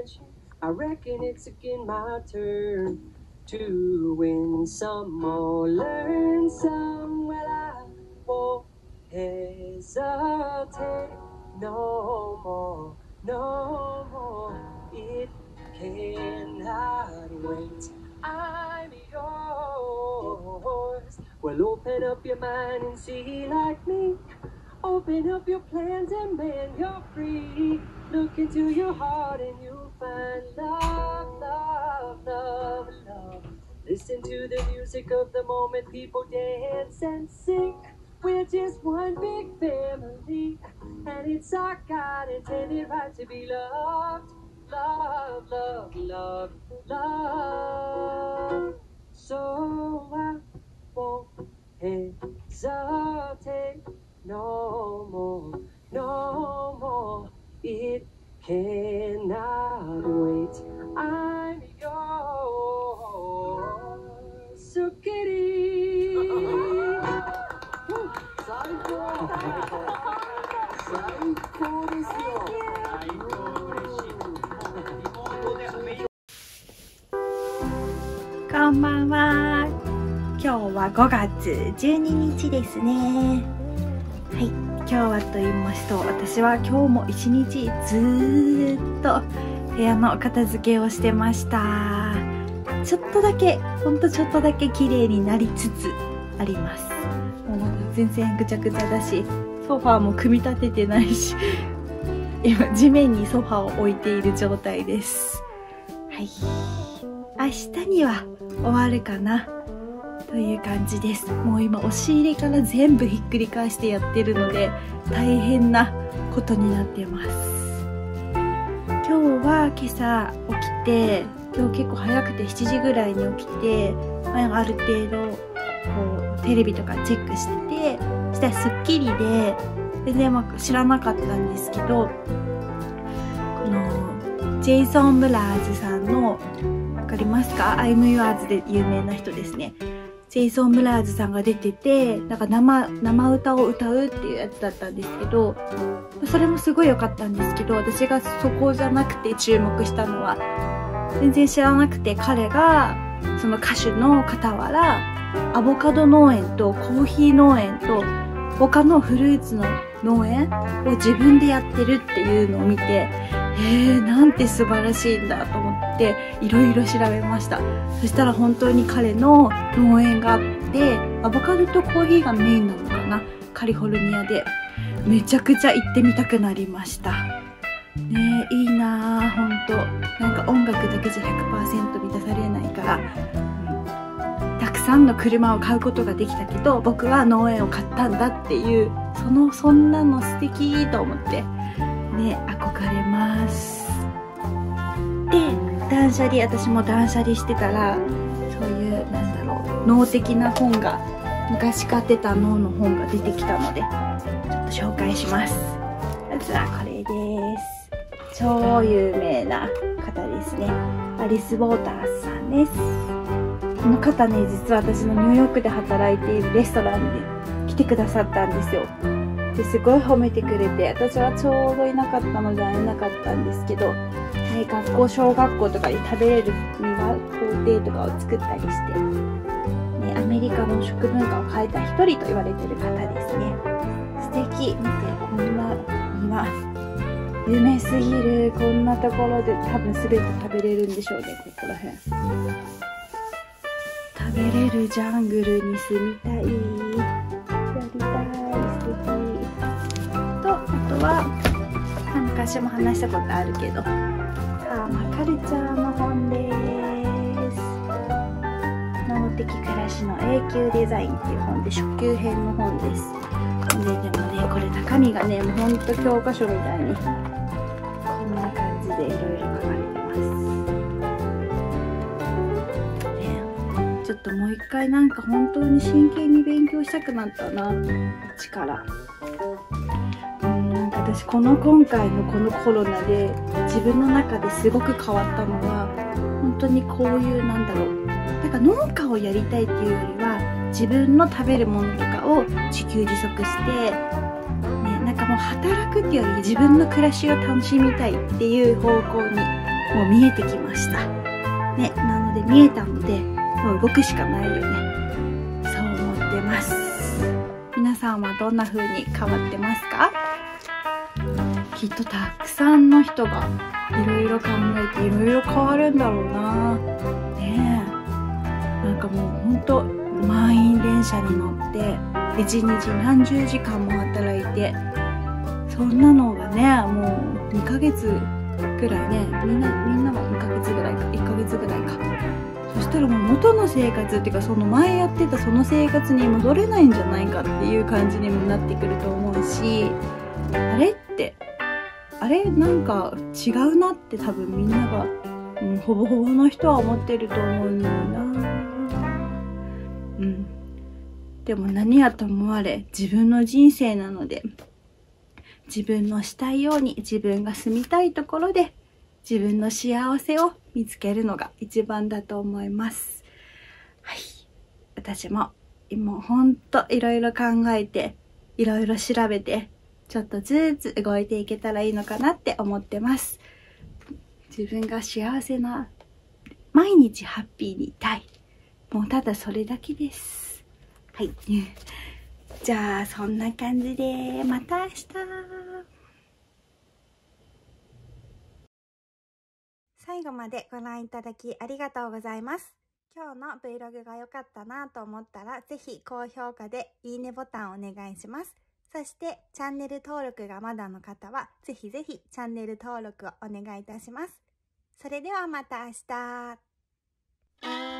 attention. I reckon it's again my turn to win some more, learn some. Well, I won't hesitate no more, no more. It cannot wait. I'm yours. Well, open up your mind and see like me. Open up your plans and man, you're free. Look into your heart and you'll find love, love, love, love. Listen to the music of the moment, people dance and sing. We're just one big family, and it's our God intended right to be loved, love, love, love, love. So I won't hesitate yours. So kitty. 最高最高ですよ最高嬉しいリモートで褒めこんばんは。今日は5月12日ですね。はい、今日はと言いますと、私は今日も一日ずっと部屋の片付けをしてました。ちょっとだけ、ほんとちょっとだけ綺麗になりつつあります。もう全然ぐちゃぐちゃだし、ソファーも組み立ててないし、今地面にソファーを置いている状態です。はい。明日には終わるかなという感じですもう今押し入れから全部ひっくり返してやってるので大変なことになってます今日は今朝起きて今日結構早くて7時ぐらいに起きて、まあ、ある程度こうテレビとかチェックしててそしたら『スッキリ』で全然まあ知らなかったんですけどこのジェイソン・ムラーズさんのわかりますか ?I'm Yours で有名な人ですね。ジェイソン・ムラーズさんが出てて、なんか生、生歌を歌うっていうやつだったんですけど、それもすごい良かったんですけど、私がそこじゃなくて注目したのは、全然知らなくて彼が、その歌手の傍ら、アボカド農園とコーヒー農園と、他のフルーツの農園を自分でやってるっていうのを見て、えー、なんて素晴らしいんだと思っていろいろ調べました。そしたら本当に彼の農園があってアボカドとコーヒーがメインなのかなカリフォルニアで。めちゃくちゃ行ってみたくなりました。ねえいいなあほんと。なんか音楽だけじゃ100%満たされないから。たくさんの車を買うことができたけど僕は農園を買ったんだっていうそのそんなの素敵と思って。ね憧れます。で断捨離私も断捨離してたらそういうなんだろう脳的な本が昔買ってた脳の本が出てきたのでちょっと紹介します。まずはこれです。超有名な方ですね。アリス・ウォータースさんです。この方ね実は私のニューヨークで働いているレストランで来てくださったんですよ。ですごい褒めてくれて私はちょうどいなかったので会えなかったんですけど、はい、学校小学校とかで食べれる庭工程とかを作ったりして、ね、アメリカの食文化を変えた一人と言われてる方ですね。素敵。見てこんな庭。夢すぎる。こんなところで多分全て食べれるんでしょうねここら辺。食べれるジャングルに住みたい。やりたい。素敵。とあとはまあ昔も話したことあるけど。パーマカルチャーの本です。脳的暮らしの永久デザインっていう本で初級編の本です。ででもねこれ中身がねもうほんと教科書みたいにでいろいろ書かれてます。ねちょっともう一回なんか本当に真剣に勉強したくなったな。一から。うんなんか私この今回のこのコロナで自分の中ですごく変わったのは本当にこういうなんだろう。なんか農家をやりたいっていうよりは自分の食べるものとかを自給自足して、もう働くっていうより自分の暮らしを楽しみたいっていう方向にもう見えてきました。ね、なので見えたので、もう動くしかないよね。そう思ってます。皆さんはどんな風に変わってますか？きっとたくさんの人がいろいろ考えていろいろ変わるんだろうな。ねえ。なんかもうほんと満員電車に乗って一日何十時間も働いてそんなのがねもう2ヶ月ぐらいねみんなみんなも2ヶ月ぐらいか1ヶ月ぐらいか。そしたらもう元の生活っていうかその前やってたその生活に戻れないんじゃないかっていう感じにもなってくると思うしあれってあれなんか違うなって多分みんなが、うん、ほぼほぼの人は思ってると思うのよな。うん。でも何やともあれ自分の人生なので。自分のしたいように自分が住みたいところで自分の幸せを見つけるのが一番だと思います。はい。私も、もうほんといろいろ考えて、いろいろ調べて、ちょっとずつ動いていけたらいいのかなって思ってます。自分が幸せな、毎日ハッピーにいたい。もうただそれだけです。はい。じゃあ、そんな感じで、また明日。最後までご覧いただきありがとうございます。今日の Vlog が良かったなと思ったら、ぜひ高評価でいいねボタンお願いします。そして、チャンネル登録がまだの方は、ぜひぜひチャンネル登録をお願いいたします。それではまた明日。